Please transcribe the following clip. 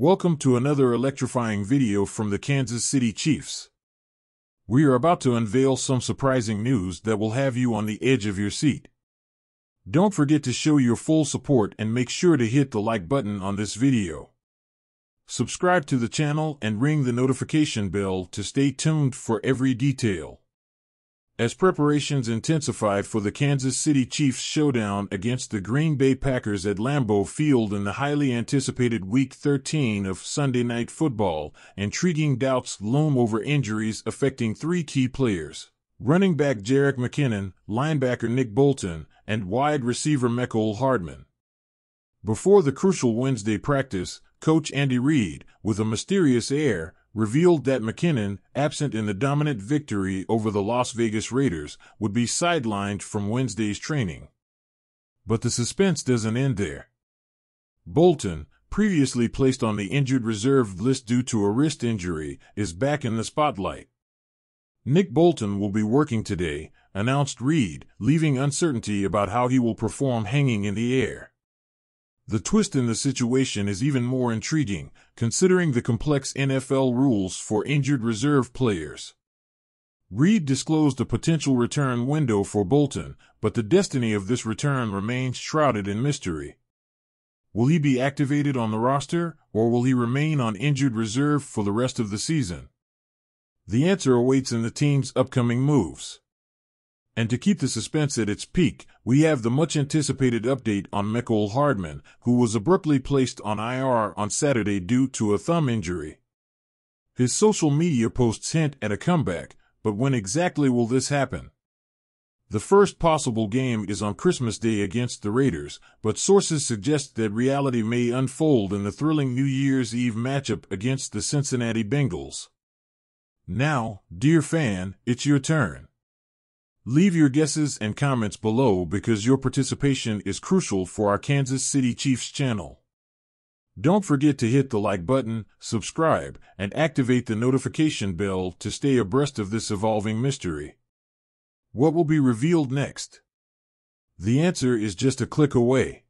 Welcome to another electrifying video from the Kansas City Chiefs. We are about to unveil some surprising news that will have you on the edge of your seat. Don't forget to show your full support and make sure to hit the like button on this video. Subscribe to the channel and ring the notification bell to stay tuned for every detail. As preparations intensified for the Kansas City Chiefs showdown against the Green Bay Packers at Lambeau Field in the highly anticipated Week 13 of Sunday Night Football, intriguing doubts loom over injuries affecting three key players. Running back Jerick McKinnon, linebacker Nick Bolton, and wide receiver Mecole Hardman. Before the crucial Wednesday practice, Coach Andy Reid, with a mysterious air, revealed that McKinnon, absent in the dominant victory over the Las Vegas Raiders, would be sidelined from Wednesday's training. But the suspense doesn't end there. Bolton, previously placed on the injured reserve list due to a wrist injury, is back in the spotlight. Nick Bolton will be working today, announced Reid, leaving uncertainty about how he will perform hanging in the air. The twist in the situation is even more intriguing, considering the complex NFL rules for injured reserve players. Reid disclosed a potential return window for Bolton, but the destiny of this return remains shrouded in mystery. Will he be activated on the roster, or will he remain on injured reserve for the rest of the season? The answer awaits in the team's upcoming moves. And to keep the suspense at its peak, we have the much anticipated update on Mecole Hardman, who was abruptly placed on IR on Saturday due to a thumb injury. His social media posts hint at a comeback, but when exactly will this happen? The first possible game is on Christmas Day against the Raiders, but sources suggest that reality may unfold in the thrilling New Year's Eve matchup against the Cincinnati Bengals. Now, dear fan, it's your turn. Leave your guesses and comments below because your participation is crucial for our Kansas City Chiefs channel. Don't forget to hit the like button, subscribe, and activate the notification bell to stay abreast of this evolving mystery. What will be revealed next? The answer is just a click away.